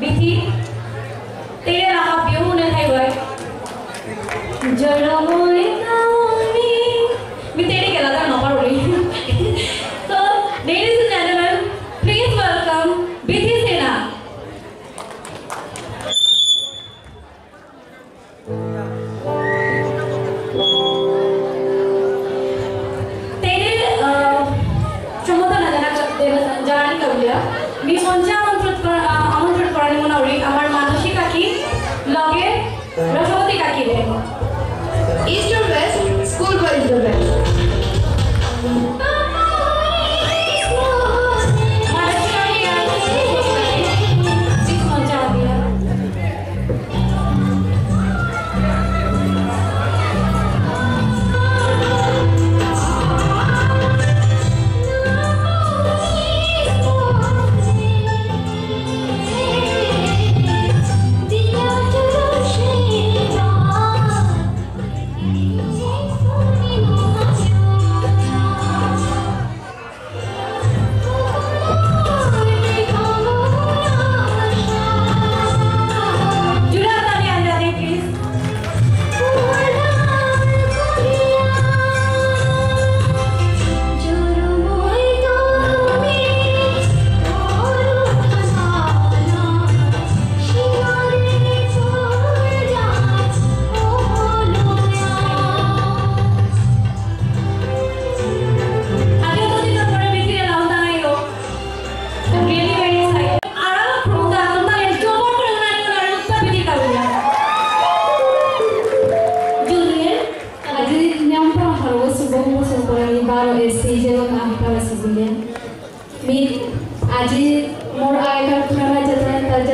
bị thí tiền là học cứu nên thầy với trời lòng ơi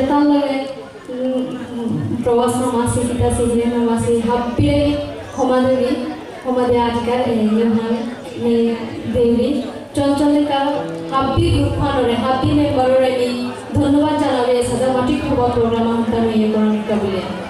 bertandang प्रवास नमासी पिता सीजने नमासी हब्बे होमादेवी होमादे आजकल यहाँ ने देवी चंचल का हब्बी ग्रुपान रे हब्बी में करो रे धन्यवाद जाना वे सदा मटिक खबर प्रोग्राम हम तमें